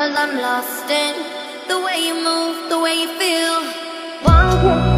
Cause I'm lost in the way you move, the way you feel. One